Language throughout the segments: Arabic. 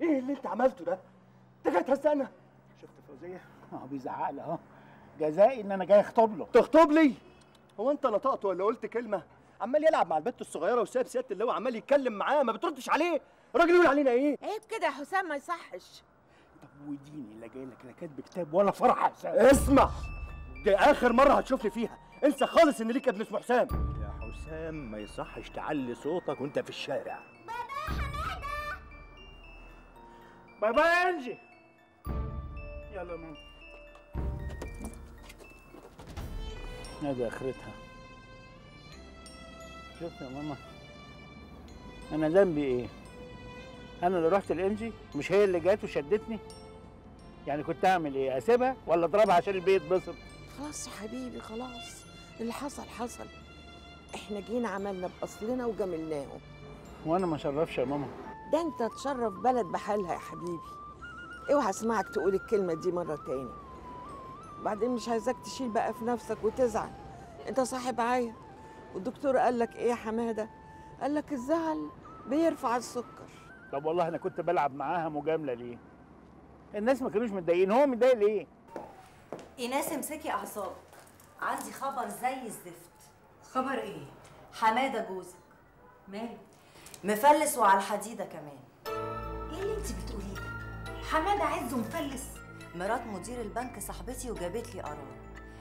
إيه اللي أنت عملته ده؟ أنت جاي تهزقنا؟ شفت فوزية؟ اهو بيزعق لي أهو. جزائي إن أنا جاي أخطب له. تخطب لي؟ هو أنت نطقت ولا قلت كلمة؟ عمال يلعب مع البت الصغيرة وساب سيادة اللي هو عمال يتكلم معاه ما بتردش عليه. الراجل يقول علينا إيه؟ عيب كده يا حسام ما يصحش. طب وديني لا جاي لك لا كاتب كتاب ولا فرح حسام. اسمع دي آخر مرة هتشوفني فيها. انسى خالص إن ليك ابن اسمه حسام. يا حسام ما يصحش تعلي صوتك وأنت في الشارع. bye bye انجي يلا يا ماما هذا اخرتها شفت يا ماما أنا ذنبي إيه أنا اللي رحت لانجي مش هي اللي جات وشدتني يعني كنت اعمل إيه اسيبها ولا اضربها عشان البيت بسط خلاص يا حبيبي خلاص. اللي حصل حصل. إحنا جينا عملنا بأصلنا وجملناهم وأنا ما شرفش يا ماما. ده انت تشرف بلد بحالها يا حبيبي. اوعى اسمعك تقول الكلمة دي مرة تاني. بعدين مش عايزاك تشيل بقى في نفسك وتزعل. انت صاحب عيا. والدكتور قال لك إيه يا حمادة؟ قال لك الزعل بيرفع السكر. طب والله أنا كنت بلعب معاها مجاملة ليه؟ الناس ما كانوش متضايقين. هو متضايق ليه؟ ايناس امسكي أعصابك. عندي خبر زي الزفت. خبر إيه؟ حمادة جوزك. ماله؟ مفلس وعلى الحديده كمان. إيه اللي انت بتقوليه ده؟ حمادة عزه مفلس مرات مدير البنك صاحبتي وجابت لي قرار.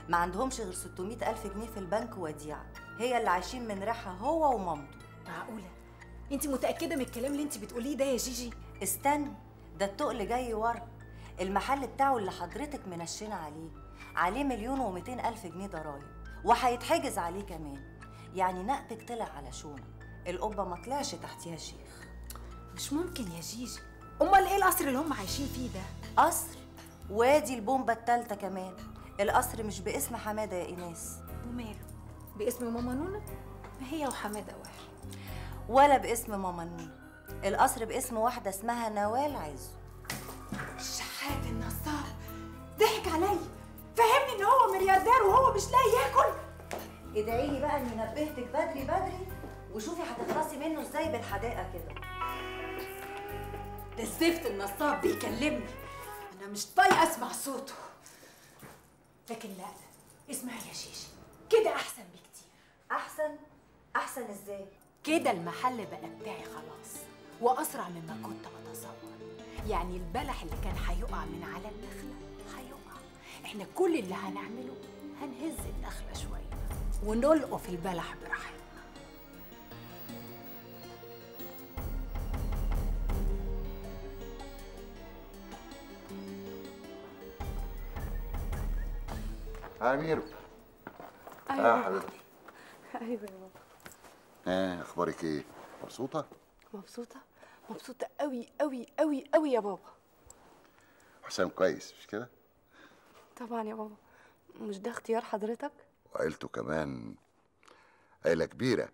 ما عندهمش غير 600 ألف جنيه في البنك وديعة. هي اللي عايشين من ريحها هو ومامته. معقولة؟ انت متأكدة من الكلام اللي انت بتقوليه ده يا جيجي؟ استني ده التقل جاي ورا. المحل بتاعه اللي حضرتك منشنة عليه. عليه مليون ومئتين ألف جنيه ضرايب. وهيتحجز عليه كمان. يعني نقدك طلع على شونة القبة ما طلعش تحتيها شيخ. مش ممكن يا جيجي. أمال إيه القصر اللي هم عايشين فيه ده؟ قصر؟ وادي البومبة التالتة كمان. القصر مش باسم حمادة يا إيناس. وماله باسم ماما نونا ما هي وحمادة واحد. ولا باسم ماما نون القصر باسم واحدة اسمها نوال عزو الشحات النصاب. ضحك عليا. فهمني إن هو ملياردير وهو مش لاقي ياكل. ادعي لي بقى إني نبهتك بدري بدري. وشوفي هتخلصي منه إزاي بالحداقة كده. ده الزفت النصاب بيكلمني. أنا مش طايقة أسمع صوته. لكن لا اسمعي يا شيشي. كده أحسن بكتير. أحسن؟ أحسن إزاي؟ كده المحل بقى بتاعي خلاص وأسرع مما كنت اتصور يعني البلح اللي كان هيقع من على النخلة هيقع. إحنا كل اللي هنعمله هنهز النخلة شوية ونلقوا في البلح براحتنا. أمير. أيوة. آه حبيبتي. أيوه يا بابا. آه أخبارك إيه؟ مبسوطة؟ مبسوطة؟ مبسوطة قوي قوي قوي قوي يا بابا. حسام كويس مش كده؟ طبعا يا بابا. مش ده اختيار حضرتك؟ وعيلته كمان. عيلة كبيرة.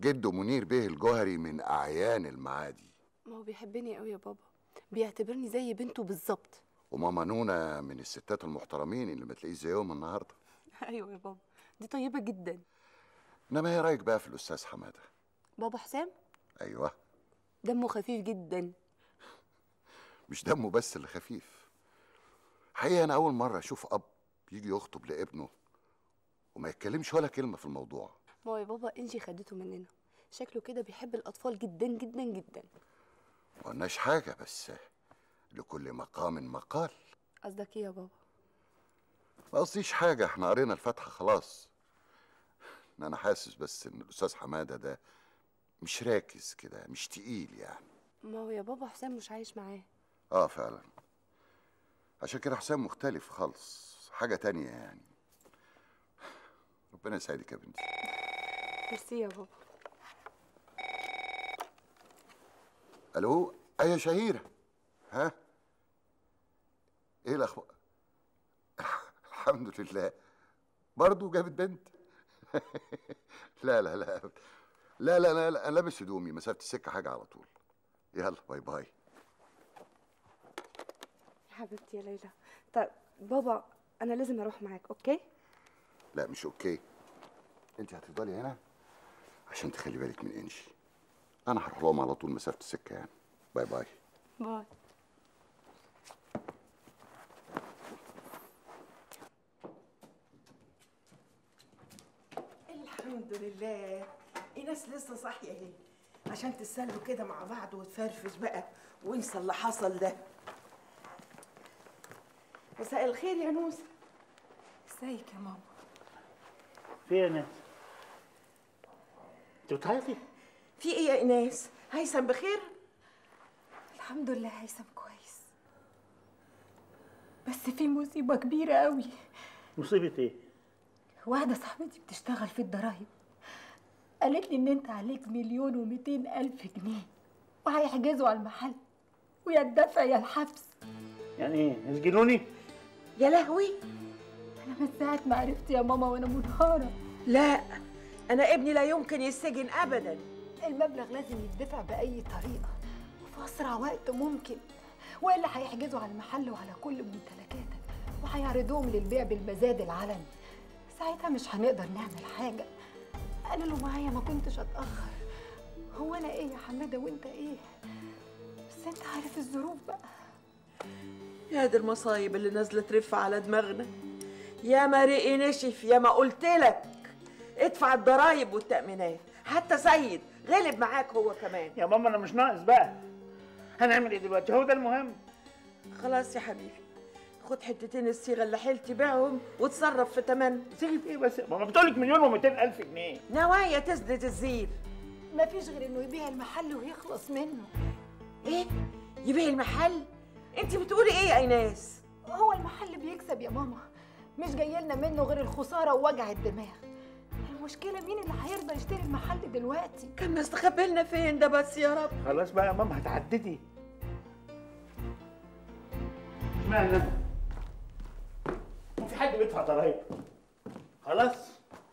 جده منير بيه الجوهري من أعيان المعادي. ما هو بيحبني قوي يا بابا. بيعتبرني زي بنته بالظبط. وماما نونا من الستات المحترمين اللي ما تلاقيش زيهم النهارده. أيوه يا بابا. دي طيبة جدا. إنما إيه رأيك بقى في الأستاذ حمادة؟ بابا حسام؟ أيوه. دمه خفيف جدا. مش دمه بس اللي خفيف. حقيقة أنا أول مرة أشوف أب يجي يخطب لابنه وما يتكلمش ولا كلمة في الموضوع. ما هو يا بابا إنجي خدته مننا. شكله كده بيحب الأطفال جدا جدا جدا. ما قلناش حاجة بس لكل مقام مقال. قصدك إيه يا بابا؟ ما قصديش حاجة إحنا قرينا الفاتحة خلاص. إن أنا حاسس بس إن الأستاذ حمادة ده مش راكز كده مش تقيل يعني. ما هو يا بابا حسام مش عايش معاه. آه فعلا. عشان كده حسام مختلف خالص. حاجة تانية يعني. ربنا يسعدك يا بنتي. ميرسي يا بابا. ألو؟ إيه شهيرة. ها؟ إيه الأخبار؟ الحمد لله. برضه جابت بنت؟ لا لا لا. لا لا لا, لا. أنا لابس هدومي. مسافه السكة حاجة على طول. يلا bye bye. يا حبيبتي يا ليلى. طب بابا أنا لازم أروح معاك okay؟ لا مش okay. أنت هتفضلي هنا عشان تخلي بالك من انجي. أنا هروح لهم على طول مسافه السكة يعني. bye bye. bye. الحمد لله. ايناس لسه صاحية اهي عشان تتسلوا كده مع بعض وتفرفش بقى وانسى اللي حصل ده. مساء الخير يا نوسة. ازيك يا ماما؟ في إيه يا ناس انت بتعيطي في إيه يا ايناس هيثم بخير؟ الحمد لله هيثم كويس. بس في مصيبة كبيرة قوي. مصيبة إيه؟ واحدة صاحبتي بتشتغل في الضرايب. قالت لي إن أنت عليك مليون ومئتين ألف جنيه وهيحجزوا على المحل ويا الدفع يا الحبس. يعني إيه؟ يسجنوني يا لهوي! أنا من ساعة ما عرفت يا ماما وأنا منهارة. لا أنا ابني لا يمكن يسجن ابدا. المبلغ لازم يدفع بأي طريقة وفي أسرع وقت ممكن. وإلا هيحجزوا على المحل وعلى كل ممتلكاتك وهيعرضوهم للبيع بالمزاد العلني. ساعتها مش هنقدر نعمل حاجة. أنا لو معايا ما كنتش أتأخر. هو أنا إيه يا حمادة وأنت إيه؟ بس أنت عارف الظروف بقى. يا دي المصايب اللي نازلة ترف على دماغنا. يا ما رقي نشف يا ما قلت لك. ادفع الضرايب والتأمينات. حتى سيد غلب معاك هو كمان. يا ماما أنا مش ناقص بقى. هنعمل إيه دلوقتي؟ هو ده المهم. خلاص يا حبيبي. خد حتتين الصيغة اللي حيلتي بيعهم وتصرف في تمن. صيغة إيه بس؟ يا ماما بتقولك مليون و200 ألف جنيه. نوايا تسدد الزير. مفيش غير إنه يبيع المحل ويخلص منه. إيه؟ يبيع المحل؟ أنت بتقولي إيه يا إيناس؟ هو المحل بيكسب يا ماما. مش جاي لنا منه غير الخسارة ووجع الدماغ. المشكلة مين اللي هيرضى يشتري المحل دلوقتي؟ كان مستخبي لنا فين ده بس يا رب؟ خلاص بقى يا ماما هتعددي. اشمعنى؟ حد بيدفع ضرايب. خلاص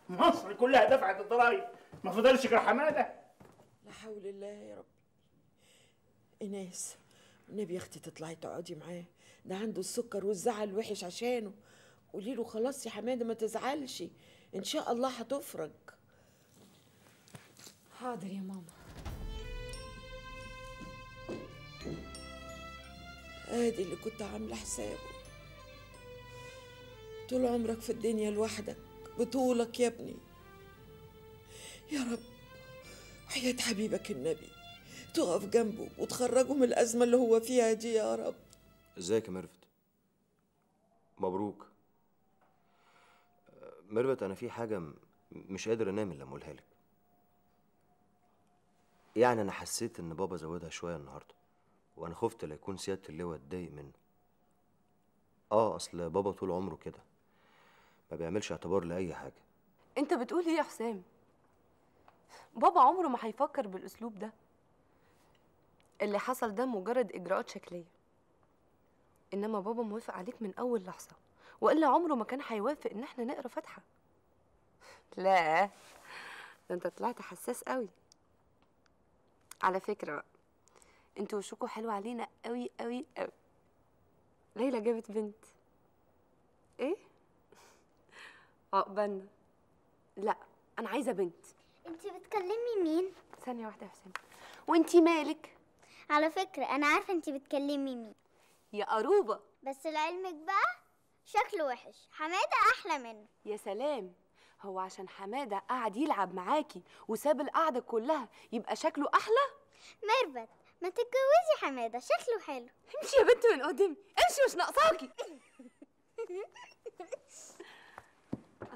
مصر كلها دفعت الضرايب. ما فضلش غير حمادة. لا حول الله يا رب ايناس النبي يا أختي تطلعي تقعدي معاه. ده عنده السكر والزعل وحش عشانه. قولي له خلاص يا حمادة ما تزعلش. إن شاء الله هتفرج. حاضر يا ماما. آدي اللي كنت عاملة حسابه. طول عمرك في الدنيا لوحدك بطولك يا ابني. يا رب حياة حبيبك النبي تقف جنبه وتخرجه من الأزمة اللي هو فيها دي يا رب. إزيك يا ميرفت؟ مبروك. آه، ميرفت أنا في حاجة م- مش قادر أنام إلا لما أقولها لك. يعني أنا حسيت إن بابا زودها شوية النهارده وأنا خفت لا يكون سيادة اللواء اتضايق منه. آه أصل بابا طول عمره كده. ما بيعملش اعتبار لأي حاجة. انت بتقول إيه يا حسام؟ بابا عمره ما هيفكر بالأسلوب ده. اللي حصل ده مجرد إجراءات شكلية. إنما بابا موافق عليك من أول لحظة. وإلا عمره ما كان هيوافق إن إحنا نقرأ فاتحة. لا ده انت طلعت حساس قوي. على فكرة أنتوا وشكوا حلو علينا قوي قوي قوي. ليلى جابت بنت. إيه؟ عقبالنا لا أنا عايزة بنت. انت بتكلمي مين؟ ثانية واحدة يا حسام وانتي مالك؟ على فكرة أنا عارفة انت بتكلمي مين. يا قروبه بس لعلمك بقى شكله وحش. حمادة أحلى منه. يا سلام. هو عشان حمادة قعد يلعب معاكي وساب القعدة كلها يبقى شكله أحلى؟ ميرفت ما تتجوزي حمادة شكله حلو. امشي يا بنت من قدامي. امشي مش ناقصاكي.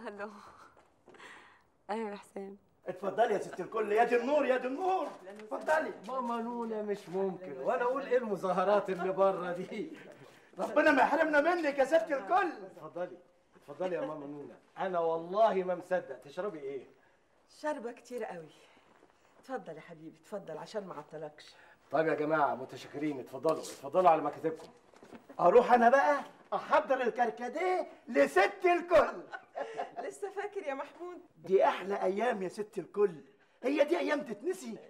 ألو أيوه يا حسام اتفضلي يا ست الكل. يا دي النور يا دي النور. اتفضلي. ماما نونا مش ممكن. وأنا أقول إيه المظاهرات اللي بره دي؟ ربنا ما يحرمنا منك يا ست الكل. اتفضلي. اتفضلي يا ماما نونا أنا والله ما مصدق. تشربي إيه؟ شاربة كتير قوي. اتفضل يا حبيبي اتفضل عشان ما اعطلكش طيب يا جماعة متشكرين. اتفضلوا اتفضلوا على مكاتبكم أروح أنا بقى أحضر الكركديه لست الكل. لسه فاكر يا محمود. دي أحلى أيام يا ست الكل. هي دي أيام تتنسي.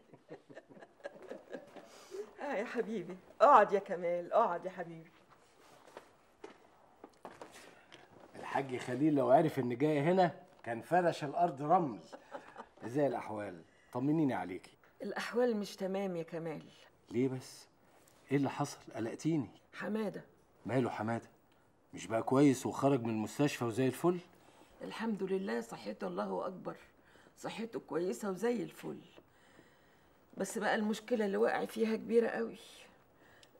آه يا حبيبي. اقعد يا كمال اقعد يا حبيبي. الحاج خليل لو عرف إن جاي هنا كان فرش الأرض رمل. إزاي الأحوال؟ طمنيني عليكي الأحوال مش تمام يا كمال. ليه بس؟ إيه اللي حصل؟ قلقتيني. حمادة. ماله حمادة؟ مش بقى كويس وخرج من المستشفى وزي الفل؟ الحمد لله صحته الله أكبر. صحته كويسة وزي الفل. بس بقى المشكلة اللي واقع فيها كبيرة قوي.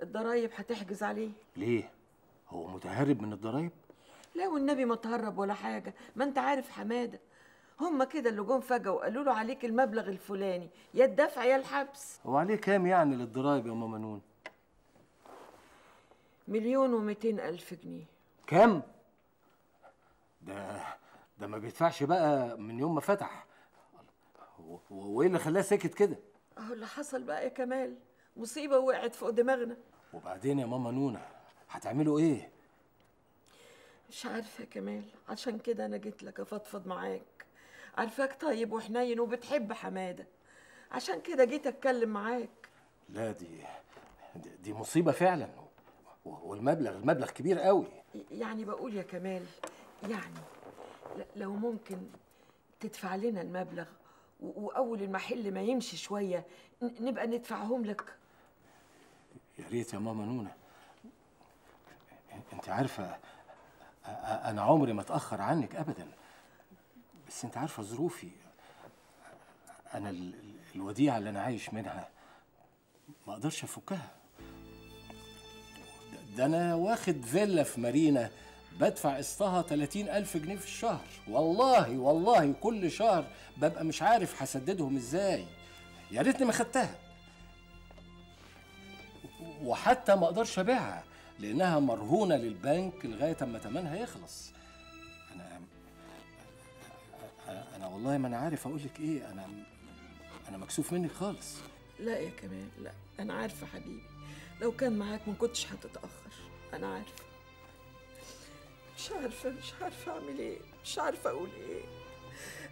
الضرايب هتحجز عليه. ليه؟ هو متهرب من الضرايب؟ لا والنبي ما تهرب ولا حاجة. ما انت عارف حمادة. هما كده اللي جم فجأة وقالوا له عليك المبلغ الفلاني. يا الدفع يا الحبس. هو عليه كام يعني للضرايب يا ماما نون مليون ومئتين ألف جنيه. كام؟ ده ده ما بيدفعش بقى من يوم ما فتح. وإيه اللي خلاه ساكت كده؟ أهو اللي حصل بقى يا كمال. مصيبة وقعت فوق دماغنا. وبعدين يا ماما نونا هتعملوا إيه؟ مش عارفة يا كمال. عشان كده أنا جيت لك أفضفض معاك. عارفاك طيب وحنين وبتحب حمادة. عشان كده جيت أتكلم معاك. لا دي دي, مصيبة فعلا. والمبلغ المبلغ كبير قوي. يعني بقول يا كمال يعني لو ممكن تدفع لنا المبلغ وأول المحل ما يمشي شوية نبقى ندفعهم لك. يا ريت يا ماما نونا أنت عارفة أنا عمري ما أتأخر عنك ابدا. بس أنت عارفة ظروفي. أنا ال- ال- الوديعة اللي أنا عايش منها ما أقدرش أفكها. ده أنا واخد فيلا في مارينا بدفع قسطها 30 ألف جنيه في الشهر. والله والله كل شهر ببقى مش عارف هسددهم إزاي. يا ريتني ما خدتها. وحتى ما أقدرش أبيعها لأنها مرهونة للبنك لغاية أما تمنها يخلص. أنا أنا والله ما أنا عارف أقول لك إيه أنا أنا مكسوف منك خالص. لا يا كمال لا. أنا عارفة حبيبي لو كان معاك ما كنتش هتتأخر. أنا عارفة. مش عارفة مش عارفة أعمل إيه مش عارفة أقول إيه.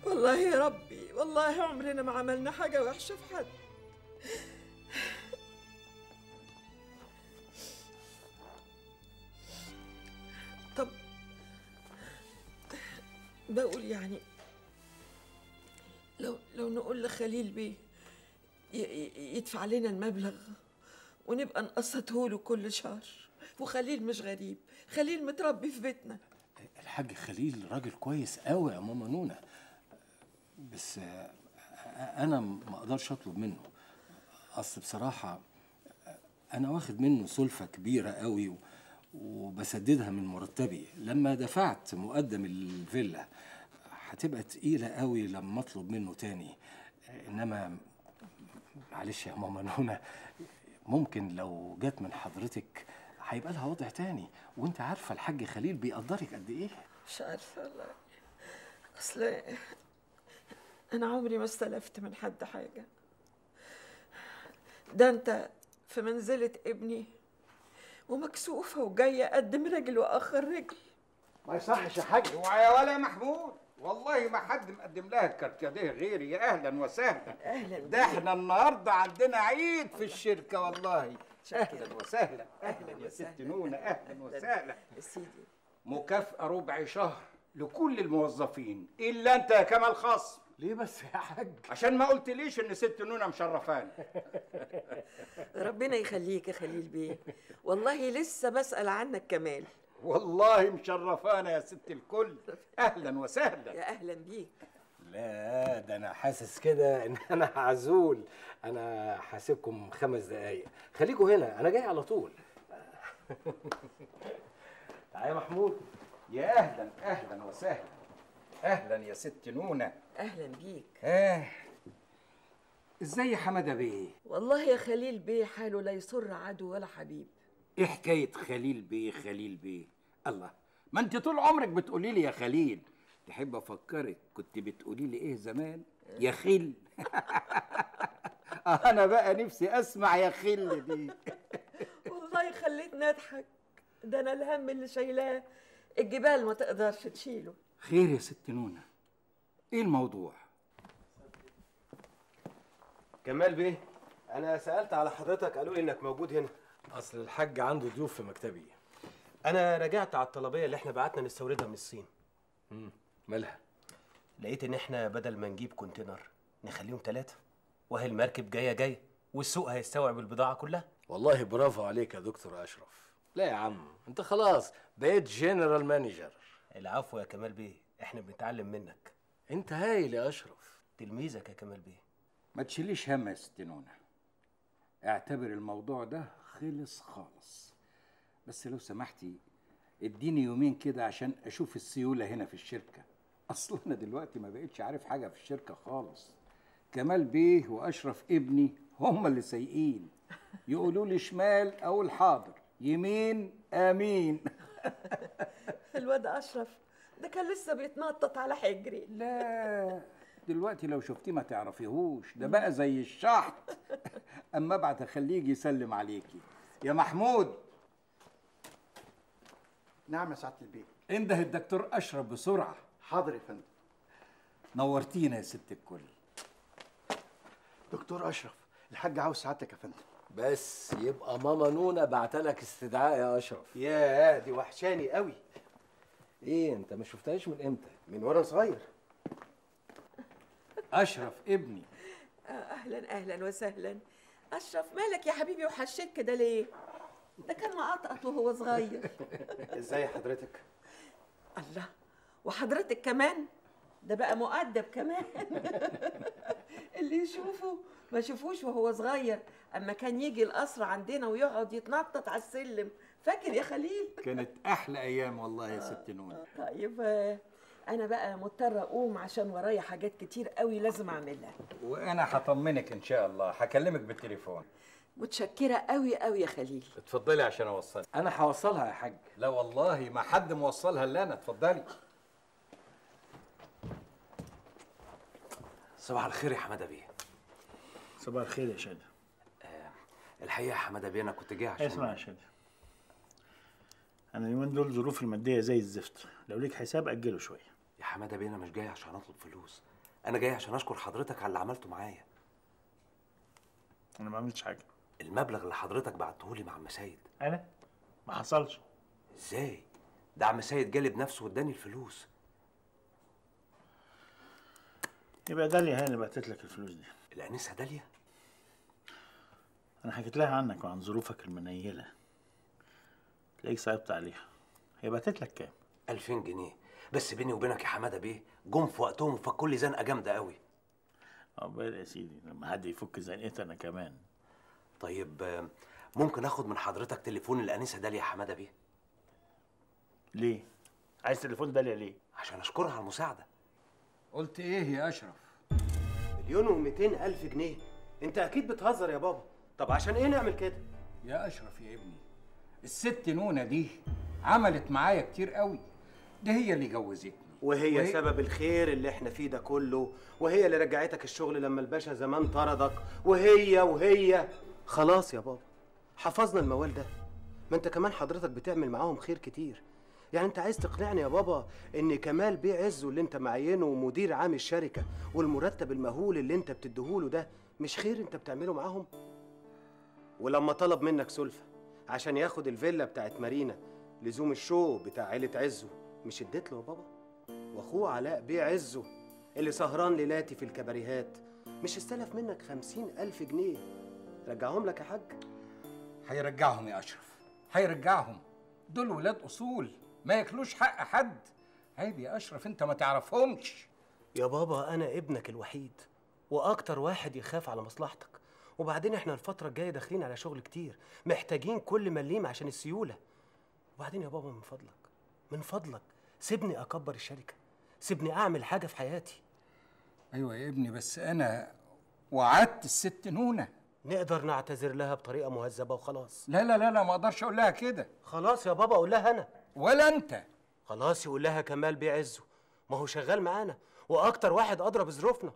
والله يا ربي والله عمرنا ما عملنا حاجة وحشة في حد. طب بقول يعني لو لو نقول لخليل بيه يدفع لنا المبلغ ونبقى نقسطه له كل شهر. وخليل مش غريب. خليل متربي في بيتنا. الحاج خليل راجل كويس قوي يا ماما نونا بس أنا ما أقدرش أطلب منه. أصل بصراحة أنا واخد منه سلفة كبيرة قوي وبسددها من مرتبي. لما دفعت مقدم الفيلا هتبقى تقيلة قوي لما أطلب منه تاني. إنما معلش يا ماما نونا ممكن لو جت من حضرتك هيبقى لها وضع تاني. وانت عارفة الحاج خليل بيقدرك قد إيه؟ مش عارفة والله. أصل أنا عمري ما استلفت من حد حاجة. ده أنت في منزلة ابني ومكسوفة وجاية أقدم رجل وأخر رجل. ما يصحش يا حاج. ويا ولا محمود؟ والله ما حد مقدم لها الكارتية غيري. يا أهلا وسهلا. أهلا ده إحنا النهارده عندنا عيد في الشركة والله. أهلا وسهلا. أهلا يا ست نونه أهلا وسهلا. يا سيدي. مكافأة ربع شهر لكل الموظفين إلا أنت يا كمال خصم ليه بس يا حاج؟ عشان ما قلتليش إن ست نونة مشرفاني ربنا يخليك يا خليل بيه. والله لسه بسأل عنك كمال. والله مشرفانا يا ست الكل. أهلا وسهلا. يا أهلا بيك. لا ده أنا حاسس كده إن أنا عزول. أنا حاسبكم خمس دقايق. خليكوا هنا أنا جاي على طول. تعالى يا محمود. يا أهلا أهلا وسهلا. أهلا يا ست نونة. أهلا بيك. آه. إزاي يا حمادة بيه؟ والله يا خليل بيه حاله لا يسر عدو ولا حبيب. إيه حكاية خليل بيه خليل بيه؟ الله ما أنت طول عمرك بتقولي لي يا خليل. تحب أفكرك كنت بتقولي لي إيه زمان؟ يا خل. أنا بقى نفسي أسمع يا خل دي. والله خليتني أضحك. ده أنا الهم اللي شايلاه. الجبال ما تقدرش تشيله. خير يا ست نونة. إيه الموضوع؟ كمال بيه أنا سألت على حضرتك قالوا لي إنك موجود هنا. أصل الحاج عنده ضيوف في مكتبي. أنا راجعت على الطلبية اللي إحنا بعتنا نستوردها من الصين. مم. مالها؟ لقيت إن إحنا بدل ما نجيب container نخليهم ثلاثة وهي المركب جاية جاية والسوق هيستوعب البضاعة كلها. والله برافو عليك يا دكتور أشرف. لا يا عم أنت خلاص بقيت general manager العفو يا كمال بيه إحنا بنتعلم منك. أنت هايل يا أشرف. تلميذك يا كمال بيه. ما تشيليش هم يا ست نونة. اعتبر الموضوع ده خلص خالص. بس لو سمحتي اديني يومين كده عشان أشوف السيولة هنا في الشركة. اصل أنا دلوقتي ما بقتش عارف حاجة في الشركة خالص. كمال بيه وأشرف ابني هم اللي سايقين. يقولوا لي شمال أو الحاضر يمين آمين. الواد أشرف ده كان لسه بيتنطط على حجري. لا دلوقتي لو شفتيه ما تعرفيهوش. ده بقى زي الشحط. أما ابعت اخليه يجي يسلم عليكي. يا محمود. نعم يا سعادة البيه انده الدكتور أشرف بسرعة. حاضر يا فندم. نورتينا يا ست الكل. دكتور أشرف الحاج عاوز سعادتك يا فندم. بس يبقى ماما نونا بعتلك استدعاء يا أشرف. ياه دي وحشاني قوي. إيه أنت ما شفتهاش من إمتى؟ من وأنا صغير. أشرف ابني. أهلا أهلا وسهلا. أشرف مالك يا حبيبي وحشيت كده ليه؟ ده كان معطقط وهو صغير. إزاي حضرتك؟ الله وحضرتك كمان؟ ده بقى مؤدب كمان. اللي يشوفه ما شافوش وهو صغير أما كان يجي القصر عندنا ويقعد يتنطط على السلم. فاكر يا خليل؟ كانت أحلى أيام والله يا ست نونة. طيب آه، أنا بقى مضطرة أقوم عشان ورايا حاجات كتير قوي لازم أعملها. وأنا هطمنك إن شاء الله. هكلمك بالتليفون. متشكرة قوي قوي يا خليل. اتفضلي عشان أوصلك. أنا هوصلها يا حاج. لا والله ما حد موصلها إلا أنا. اتفضلي. صباح الخير يا حماده بيه. صباح الخير يا شادي الحقيقة يا حماده بيه أنا كنت جاي عشان اسمع يا شادي أنا اليومين دول ظروفي المادية زي الزفت. لو ليك حساب أجله شوية. يا حماده بيه أنا مش جاي عشان أطلب فلوس. أنا جاي عشان أشكر حضرتك على اللي عملته معايا. أنا ما عملتش حاجة. المبلغ اللي حضرتك بعته لي مع عم سيد. أنا؟ ما حصلش. إزاي؟ ده عم سيد جالي بنفسه واداني الفلوس. يبقى داليا هي اللي بعتت لك الفلوس دي. الأنسة داليا؟ أنا حكيت لها عنك وعن ظروفك المنيلة. تلاقيك صعبت عليها. هي بعتت لك كام؟ 2000 جنيه. بس بيني وبينك يا حمادة بيه جم في وقتهم وفكوا لي زنقة جامدة قوي. عقبال يا سيدي لما حد يفك زنقتي أنا كمان. طيب ممكن آخد من حضرتك تليفون الأنسة داليا يا حمادة بيه؟ ليه؟ عايز تليفون داليا ليه؟ عشان أشكرها على المساعدة. قلت إيه يا أشرف؟ مليون و200 ألف جنيه. أنت أكيد بتهزر يا بابا. طب عشان إيه نعمل كده؟ يا أشرف يا ابني الست نونة دي عملت معايا كتير قوي. دي هي اللي جوزتني. وهي, وهي- سبب الخير اللي إحنا فيه ده كله. وهي اللي رجعتك الشغل لما الباشا زمان طردك. وهي وهي. خلاص يا بابا حفظنا الموال ده. ما أنت كمان حضرتك بتعمل معاهم خير كتير. يعني انت عايز تقنعني يا بابا ان كمال بيه عزه اللي انت معينه ومدير عام الشركة والمرتب المهول اللي انت بتديهوله ده مش خير انت بتعمله معاهم؟ ولما طلب منك سلفة عشان ياخد الفيلا بتاعت مارينا لزوم الشو بتاع عيلة عزه مش اديت له يا بابا؟ واخوه علاء بيه عزه اللي سهران ليلاتي في الكباريهات مش استلف منك خمسين ألف جنيه؟ رجعهم لك يا حاج؟ هيرجعهم يا أشرف هيرجعهم. دول ولاد أصول. ما ياكلوش حق حد. عيب يا أشرف أنت ما تعرفهمش. يا بابا أنا ابنك الوحيد وأكتر واحد يخاف على مصلحتك. وبعدين إحنا الفترة الجاية داخلين على شغل كتير محتاجين كل مليم عشان السيولة. وبعدين يا بابا من فضلك من فضلك سيبني أكبر الشركة سيبني أعمل حاجة في حياتي. أيوه يا ابني بس أنا وعدت الست نونة. نقدر نعتذر لها بطريقة مهذبة وخلاص. لا لا لا لا ما أقدرش أقول لها كده. خلاص يا بابا أقول لها أنا. ولا انت. خلاص يقول لها كمال بيه عزه. ما هو شغال معانا وأكتر واحد أضرب بظروفنا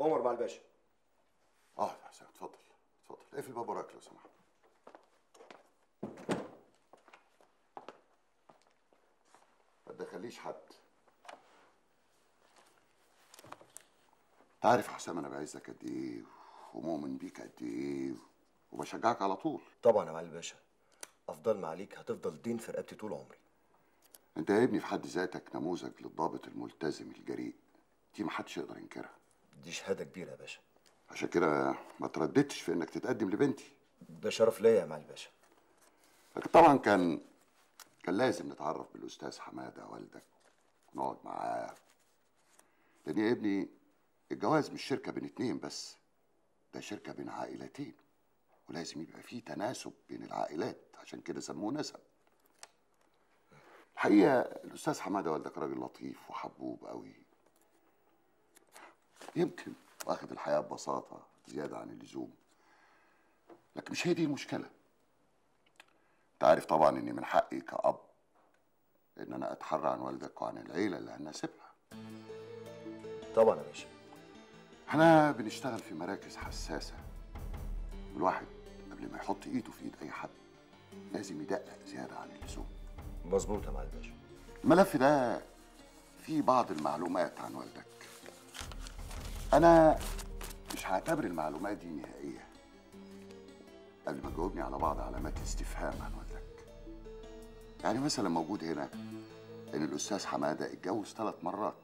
عمر مع الباشا. آه يا حسين اتفضل اتفضل. اقفل الباب وراك لو سمحت. ما تدخليش حد. تعرف يا حسام أنا بعزك قد إيه؟ ومؤمن بيك قد إيه؟ وبشجعك على طول. طبعا يا معالي الباشا. أفضل ما عليك هتفضل دين في رقبتي طول عمري. أنت يا ابني في حد ذاتك نموذج للضابط الملتزم الجريء. دي محدش يقدر ينكرها. دي شهادة كبيرة يا باشا. عشان كده ما ترددتش في إنك تتقدم لبنتي. ده شرف ليا يا معالي الباشا. لكن طبعا كان كان لازم نتعرف بالأستاذ حمادة والدك ونقعد معاه. لأن يا ابني الجواز مش شركة بين اتنين بس. ده شركة بين عائلتين. ولازم يبقى فيه تناسب بين العائلات عشان كده سموه نسب. الحقيقة الأستاذ حمادة والدك راجل لطيف وحبوب قوي. يمكن واخد الحياة ببساطة زيادة عن اللزوم. لكن مش هي دي المشكلة. أنت عارف طبعا إني من حقي كأب إن أنا أتحرى عن والدك وعن العيلة اللي هنسيبها طبعا يا باشا. إحنا بنشتغل في مراكز حساسة. الواحد قبل ما يحط ايده في ايد اي حد لازم يدقق زيادة عن اللزوم. مظبوط يا معالي الباشا الملف ده فيه بعض المعلومات عن والدك. أنا مش هعتبر المعلومات دي نهائية. قبل ما تجاوبني على بعض علامات الاستفهام عن والدك. يعني مثلا موجود هنا إن الأستاذ حمادة اتجوز ثلاث مرات.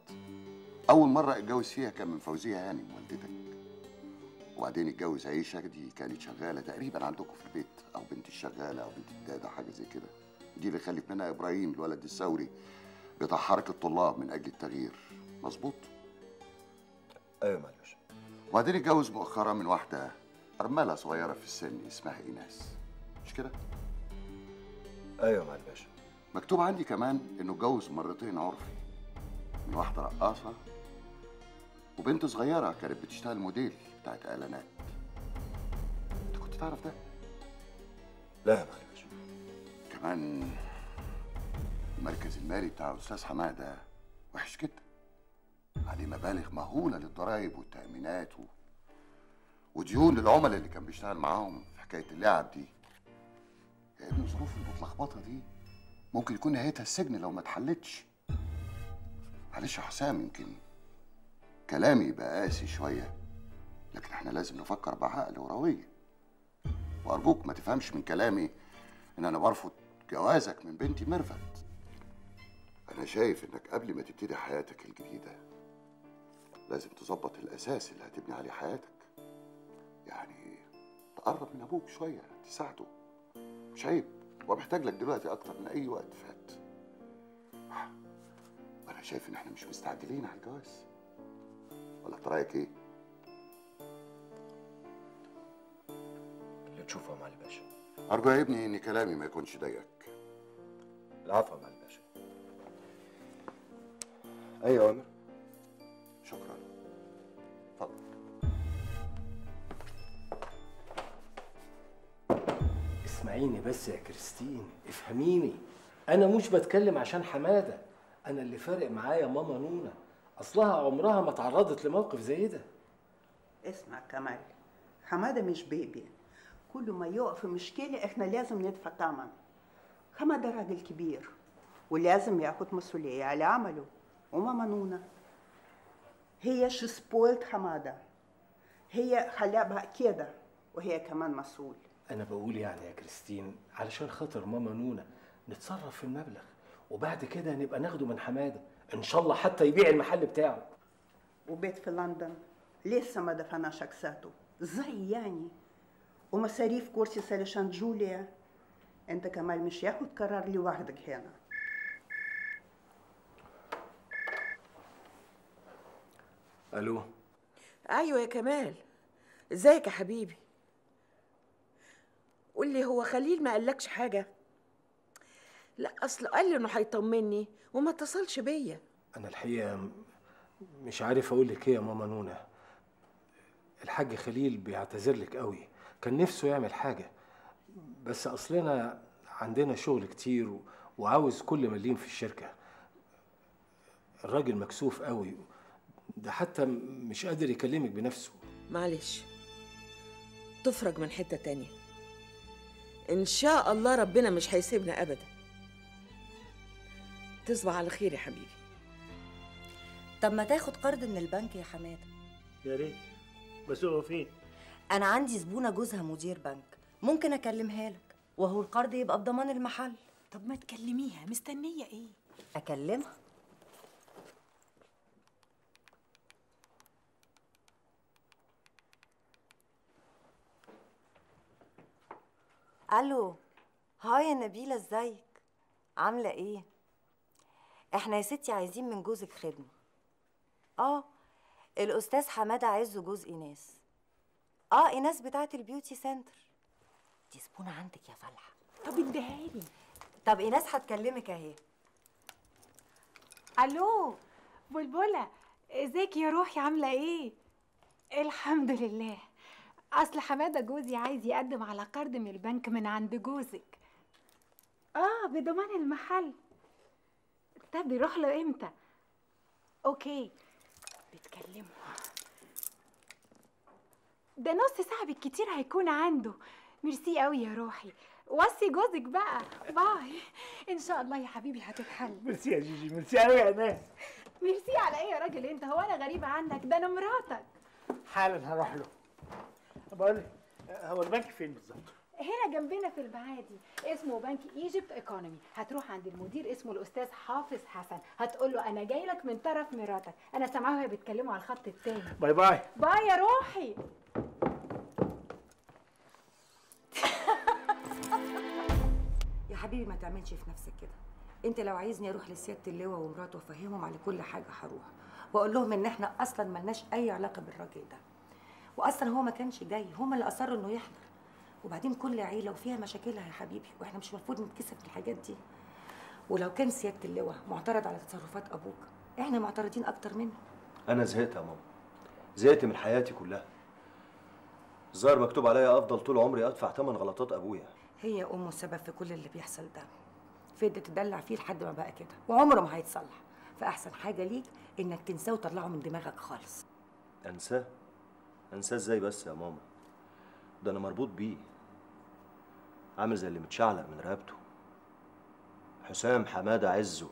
أول مرة أتجوز فيها كان من فوزية هانم والدتك. وبعدين اتجوز عيشة دي كانت شغالة تقريبا عندكم في البيت أو بنت الشغالة أو بنت الدادة حاجة زي كده. دي اللي خلف منها إبراهيم الولد الثوري بتاع حركة الطلاب من أجل التغيير. مظبوط؟ أيوه الباشا وبعدين اتجوز مؤخرا من واحدة أرملة صغيرة في السن اسمها إيناس. مش كده؟ أيوه الباشا مكتوب عندي كمان إنه اتجوز مرتين عرفي. من واحدة رقاصة وبنت صغيرة كانت بتشتغل موديل بتاعت إعلانات. أنت كنت تعرف ده؟ لا يا الباشا كمان المركز المالي بتاع الأستاذ حمادة وحش جدا. عليه مبالغ مهولة للضرايب والتأمينات و... وديون للعملاء اللي كان بيشتغل معاهم في حكاية اللعب دي. يا ابني الظروف المتلخبطة دي ممكن يكون نهايتها السجن لو ما اتحلتش. معلش يا حسام يمكن كلامي يبقى قاسي شوية. لكن إحنا لازم نفكر بعقل وروية. وأرجوك ما تفهمش من كلامي إن أنا برفض جوازك من بنتي ميرفت. أنا شايف إنك قبل ما تبتدي حياتك الجديدة لازم تظبط الأساس اللي هتبني عليه حياتك. يعني تقرب من أبوك شوية تساعده. مش عيب هو محتاج لك دلوقتي أكتر من أي وقت فات. وأنا شايف إن إحنا مش مستعجلين على الجواز. ولا انت رايك إيه اللي تشوفه يا معالي الباشا أرجو يا ابني إن كلامي ما يكونش ضايقك العفو يا معالي الباشا أيوه يا عمر. شكرا. اتفضل اسمعيني بس يا كريستين افهميني. أنا مش بتكلم عشان حمادة أنا اللي فارق معايا ماما نونا. أصلها عمرها ما تعرضت لموقف زي ده. اسمع كمال حمادة مش بيبي. كل ما يقف في مشكلة إحنا لازم ندفع ثمن حمادة راجل كبير ولازم ياخد مسؤولية على عمله وماما نونا هي she spoiled حمادة؟ هي خلابها كده وهي كمان مسؤول. أنا بقول يعني يا كريستين علشان خاطر ماما نونا نتصرف في المبلغ وبعد كده نبقى ناخده من حمادة. إن شاء الله حتى يبيع المحل بتاعه. وبيت في لندن. لسه ما دفعناش اقساطه إزاي يعني. ومصاريف كورسي علشان جوليا. أنت كمان مش ياخد قرار لوحدك هنا. ألو؟ أيوه يا كمال. إزيك يا حبيبي؟ قول لي هو خليل ما قالكش حاجة؟ لا أصل قال لي إنه هيطمني. وما اتصلش بيا. أنا الحقيقة مش عارف أقول لك إيه يا ماما نونا الحاج خليل بيعتذر لك قوي. كان نفسه يعمل حاجة. بس اصلنا عندنا شغل كتير و- وعاوز كل مليم في الشركة. الراجل مكسوف قوي. ده حتى مش قادر يكلمك بنفسه. معلش. تفرج من حتة تانية. إن شاء الله ربنا مش هيسيبنا ابدا. تصبح على خير يا حبيبي. طب ما تاخد قرض من البنك يا حماده. يا ريت. بس هو فين؟ أنا عندي زبونه جوزها مدير بنك. ممكن اكلمها لك وهو القرض يبقى بضمان المحل. طب ما تكلميها. مستنيه إيه؟ اكلمها. ألو هاي يا نبيلة ازيك؟ عاملة إيه؟ إحنا يا ستي عايزين من جوزك خدمه آه الأستاذ حمادة عز جوز إيناس. آه إيناس بتاعة البيوتي سنتر. دي زبونه عندك يا فالحة. طب اديهالي طب إيناس هتكلمك أهي. ألو بلبلة إزيك يا روحي؟ عاملة إيه؟ الحمد لله. أصل حمادة جوزي عايز يقدم على قرض من البنك من عند جوزك. آه بضمان المحل. طب بيروح له إمتى؟ okay. بيتكلموا. ده نص ساعة بالكتير هيكون عنده. fr: merci قوي يا روحي. وصي جوزك بقى. bye. إن شاء الله يا حبيبي هتتحل. ميرسي يا جيجي. ميرسي قوي يا إيناس. ميرسي على إيه يا راجل أنت؟ هو أنا غريبة عنك. ده أنا مراتك. حالا هروح له. بقول هو البنك فين بالظبط؟ هنا جنبنا في المعادي اسمه بنك Egypt Economy. هتروح عند المدير اسمه الأستاذ حافظ حسن. هتقول له أنا جاي لك من طرف مراتك. أنا سامعاها وهي بيتكلموا على الخط التاني. bye bye. bye يا روحي. يا حبيبي ما تعملش في نفسك كده. أنت لو عايزني أروح لسيادة اللواء ومراته وأفهمهم على كل حاجة هروح. وأقول لهم إن إحنا أصلا ملناش أي علاقة بالراجل ده. واصلا هو ما كانش جاي. هما اللي أصروا إنه يحضر. وبعدين كل عيلة وفيها مشاكلها يا حبيبي وإحنا مش المفروض نتكسف في الحاجات دي. ولو كان سيادة اللواء معترض على تصرفات أبوك إحنا معترضين أكتر منه. أنا زهقت يا ماما. زهقت من حياتي كلها. الظاهر مكتوب عليا أفضل طول عمري أدفع ثمن غلطات أبويا. هي امه السبب في كل اللي بيحصل ده. فضلت تدلع فيه لحد ما بقى كده وعمره ما هيتصلح. فأحسن حاجة ليك إنك تنساه وتطلعه من دماغك خالص. أنساه؟ أنساه إزاي بس يا ماما؟ ده أنا مربوط بيه. عامل زي اللي متشعلق من رقبته. حسام حماده عزه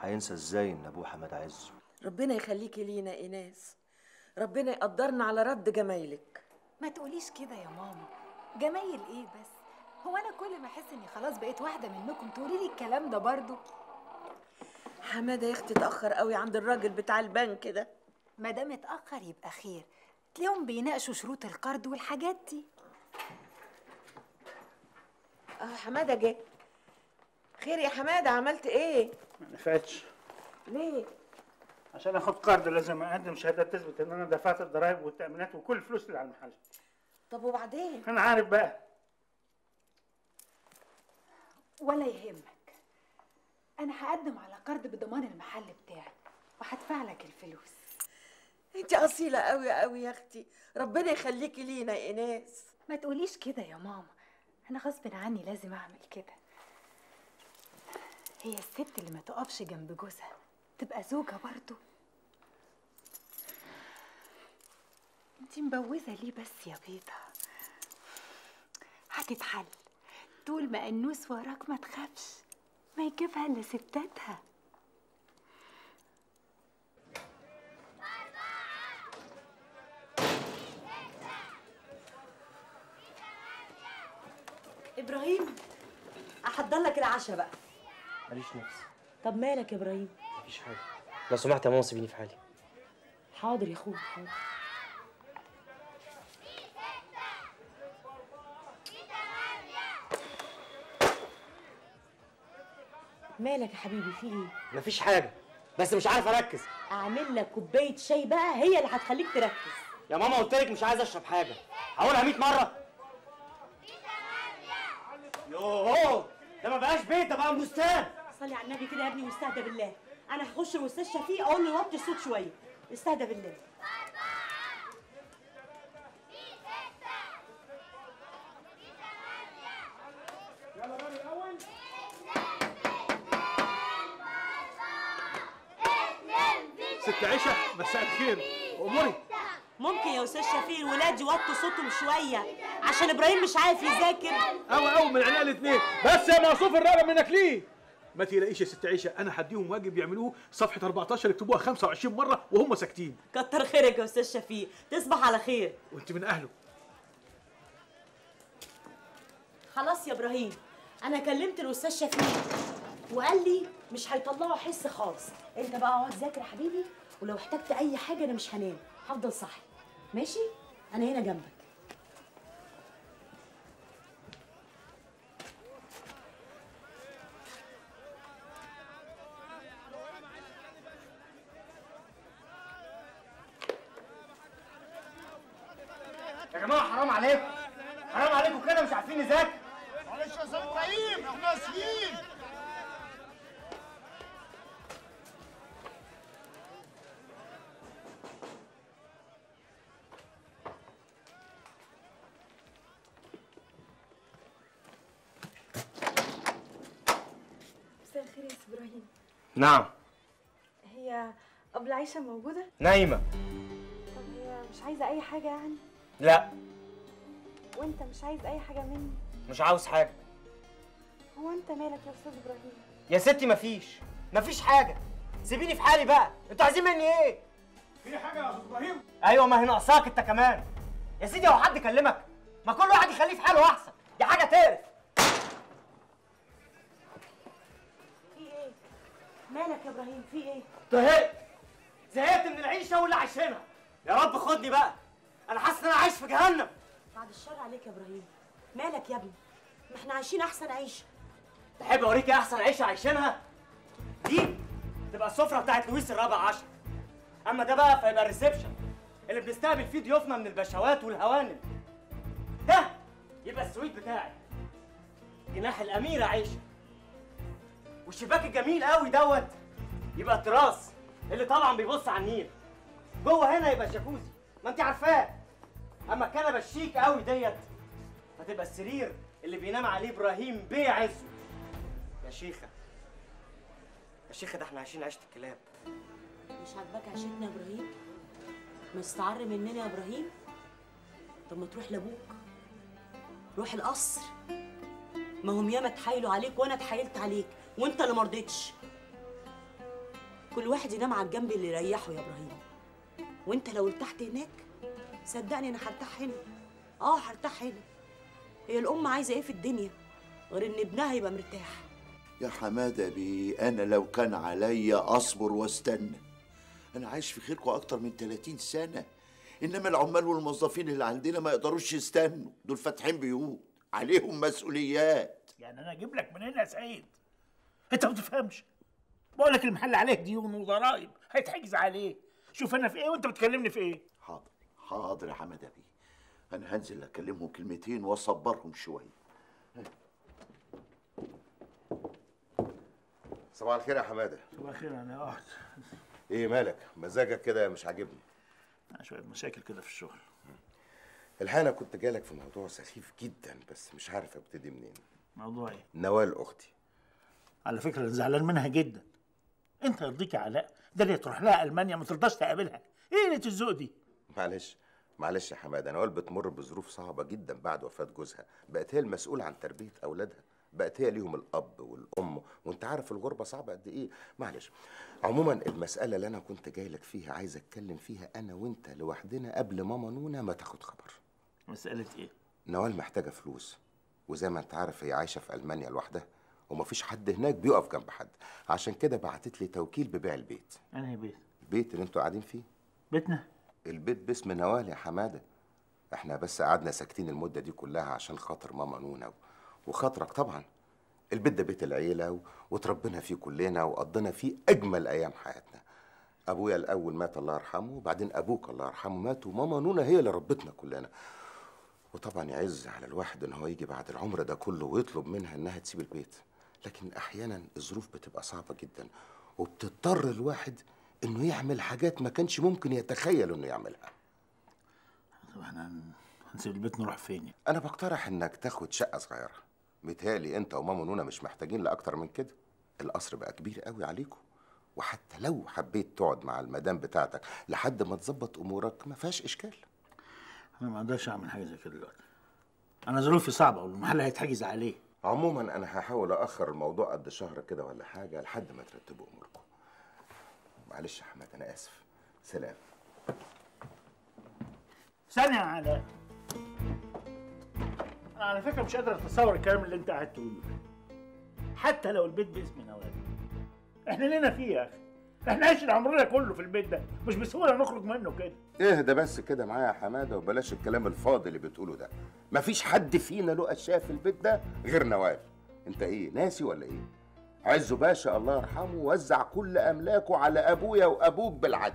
هينسى إزاي ان ابوه حماده عزه ربنا يخليكي لينا ايناس ربنا يقدرنا على رد جمايلك. ما تقوليش كده يا ماما. جمايل إيه بس؟ هو أنا كل ما أحس إني خلاص بقيت واحدة منكم تقولي لي الكلام ده برضو حمادة يا أختي اتأخر قوي عند الراجل بتاع البنك ده. ما دام اتأخر يبقى خير. تلاقيهم بيناقشوا شروط القرض والحاجات دي. آه حمادة جه. خير يا حمادة عملت إيه؟ ما نفعتش. ليه؟ عشان أخد قرض لازم أقدم شهادة تثبت إن أنا دفعت الضرايب والتأمينات وكل الفلوس اللي على المحل. طب وبعدين؟ أنا عارف بقى. ولا يهمك. أنا هقدم على قرض بضمان المحل بتاعي وهدفع لك الفلوس. انت أصيلة قوي قوي يا أختي. ربنا يخليكي لينا يا ايناس ما تقوليش كده يا ماما. أنا غصب عني لازم أعمل كده. هي الست اللي ما تقفش جنب جوزها تبقى زوجة برضو انتي مبوزة ليه بس يا بيضة؟ هتتحل. طول ما النوس وراك ما تخافش. ما يجيبها الا ستاتها إبراهيم. أحضر لك العشاء بقى. ماليش نفس. طب مالك يا إبراهيم؟ مفيش حاجة. لو سمحت يا ماما سيبيني في حالي. حاضر يا أخويا حاضر. مالك يا حبيبي؟ في إيه؟ مفيش حاجة. بس مش عارف أركز. أعمل لك كوباية شاي بقى هي اللي هتخليك تركز. يا ماما قلت لك مش عايز أشرب حاجة. هقولها 100 مرة. يوه ده ما بقاش بيت ده بقى بستان صلي على النبي كده يا ابني واستهدى بالله. أنا هخش المستشفى فيه أقول له يوطي الصوت شوية. استهدى بالله. ست عيشة مساء الخير. أموري. ممكن يا أستاذ شفيق الولاد يوطوا صوتهم شوية عشان إبراهيم مش عارف يذاكر. قوي قوي من عينيا الاثنين بس يا موصوف الرقبه منك ليه؟ ما تقلقيش يا ست عيشة أنا هديهم واجب يعملوه صفحة 14 يكتبوها 25 مرة وهم ساكتين. كتر خيرك يا أستاذ شفيق. تصبح على خير. وأنت من أهله. خلاص يا إبراهيم أنا كلمت الأستاذ شفيق وقال لي مش هيطلعوا حس خالص. أنت بقى اقعد ذاكر يا حبيبي ولو احتجت أي حاجة أنا مش هنام. هفضل صاحي. ماشي؟ أنا هنا جنبك. نعم. هي ابله عيشه موجودة؟ نايمة. طب هي مش عايزة أي حاجة يعني؟ لا. وأنت مش عايز أي حاجة مني؟ مش عاوز حاجة. هو أنت مالك يا أستاذ إبراهيم؟ يا ستي مفيش. مفيش حاجة. سيبيني في حالي بقى. أنتوا عايزين مني إيه؟ في حاجة يا أستاذ إبراهيم؟ أيوه ما هي ناقصاك أنت كمان. يا سيدي هو حد كلمك ما كل واحد يخليه في حاله أحسن. دي حاجة تقرف. مالك يا إبراهيم في إيه؟ زهقت. زهقت من العيشة واللي عايشينها يا رب خدني بقى. أنا حاسس إن أنا عايش في جهنم. بعد الشر عليك يا إبراهيم. مالك يا ابني؟ ما إحنا عايشين أحسن عيشة. تحب أوريكي أحسن عيشة عايشينها؟ دي تبقى السفرة بتاعت لويس الرابع عشر. أما ده بقى فيبقى ال reception. اللي بنستقبل فيه ضيوفنا من البشوات والهوانم. ده يبقى ال suite بتاعي. جناح الاميره عيشه والشباك الجميل قوي دوت يبقى ال terrace اللي طبعا بيبص على النيل. جوه هنا يبقى ال jacuzzi. ما انت عارفاه. أما الكنبه الشيك قوي ديت فتبقى السرير اللي بينام عليه إبراهيم بيه عزت يا شيخة يا شيخة ده إحنا عايشين عيشة الكلاب. مش عاجباك عيشتنا يا إبراهيم؟ مستعر مننا يا إبراهيم؟ طب ما تروح لأبوك. روح القصر. ما هم ياما اتحايلوا عليك وأنا اتحايلت عليك وأنت اللي مرضتش. كل واحد ينام على الجنب اللي يريحه يا إبراهيم. وأنت لو ارتحت هناك صدقني أنا هرتاح هنا. آه هرتاح هنا. هي الأم عايزة إيه في الدنيا؟ غير إن ابنها يبقى مرتاح. يا حمادة بيه أنا لو كان عليا أصبر واستنى. أنا عايش في خيركم أكتر من 30 سنة. إنما العمال والموظفين اللي عندنا ما يقدروش يستنوا. دول فاتحين بيوت. عليهم مسؤوليات. يعني أنا أجيب لك منين يا سعيد. أنت ما بتفهمش بقول لك المحل عليه ديون وضرايب هيتحجز عليه شوف أنا في إيه وأنت بتكلمني في إيه؟ حاضر حاضر يا حمادة بيه أنا هنزل أكلمهم كلمتين وأصبرهم شوية صباح الخير يا حمادة. صباح الخير أنا قاعد إيه مالك؟ مزاجك كده مش عاجبني. شوية مشاكل كده في الشغل. الحقيقة أنا كنت جالك في موضوع سخيف جدا بس مش عارف أبتدي منين. موضوع إيه؟ نوال أختي. على فكرة أنا زعلان منها جدا. انت يرضيك يا علاء. ده اللي تروح لها ألمانيا ما ترضاش تقابلها؟ إيه قله الذوق دي؟ معلش معلش يا حماده نوال بتمر بظروف صعبة جدا بعد وفاة جوزها. بقت هي المسؤولة عن تربية أولادها. بقت هي ليهم الأب والأم. وأنت عارف الغربة صعبة قد إيه. معلش عموما المسألة اللي أنا كنت جاي لك فيها عايز أتكلم فيها أنا وأنت لوحدنا قبل ماما نونا ما تاخد خبر. مسألة إيه؟ نوال محتاجة فلوس. وزي ما أنت عارف هي عايشة في ألمانيا لوحدها. ومفيش حد هناك بيقف جنب حد. عشان كده بعتت لي توكيل ببيع البيت. أنهي بيت؟ البيت اللي أنتوا قاعدين فيه. بيتنا؟ البيت باسم نوال يا حمادة. إحنا بس قعدنا ساكتين المدة دي كلها عشان خاطر ماما نونا وخاطرك طبعا. البيت ده بيت العيلة و... وتربينا فيه كلنا وقضينا فيه أجمل أيام حياتنا. أبويا الأول مات الله يرحمه وبعدين أبوك الله يرحمه مات وماما نونا هي اللي ربتنا كلنا. وطبعا يعز على الواحد إن هو يجي بعد العمر ده كله ويطلب منها إنها تسيب البيت. لكن أحيانا الظروف بتبقى صعبة جدا وبتضطر الواحد إنه يعمل حاجات ما كانش ممكن يتخيل إنه يعملها. طب إحنا هنسيب البيت نروح فين؟ أنا بقترح إنك تاخد شقة صغيرة. متهيألي أنت وماما نونا مش محتاجين لأكتر من كده. القصر بقى كبير قوي عليكم وحتى لو حبيت تقعد مع المدام بتاعتك لحد ما تظبط أمورك ما فيهاش إشكال. أنا ما أقدرش أعمل حاجة زي كده دلوقتي. أنا ظروفي صعبة والمحل هيتحجز عليه. عموما أنا هحاول اخر الموضوع قد شهر كده ولا حاجة لحد ما ترتبوا أموركم. معلش يا حماد أنا آسف. سلام. ثانية علاء أنا على فكرة مش قادر أتصور الكلام اللي أنت قاعد تقوله حتى لو البيت باسم نوال إحنا لينا فيه يا أخي. إحنا عايشين عمرنا كله في البيت ده. مش بسهولة نخرج منه كده. اهدى بس كده معايا يا حمادة وبلاش الكلام الفاضي اللي بتقوله ده. مفيش حد فينا له أشياء في البيت ده غير نوال. انت إيه ناسي ولا إيه؟ عزه باشا الله يرحمه وزع كل أملاكه على أبويا وأبوك بالعدل.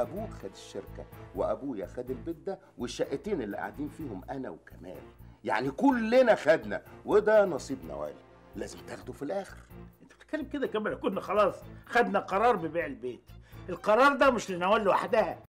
أبوك خد الشركة وأبويا خد البيت ده والشقتين اللي قاعدين فيهم أنا وكمال. يعني كلنا خدنا وده نصيب نوال. لازم تاخده في الآخر. بتتكلم كده كمان كنا خلاص خدنا قرار ببيع البيت. القرار ده مش لنوال لوحدها.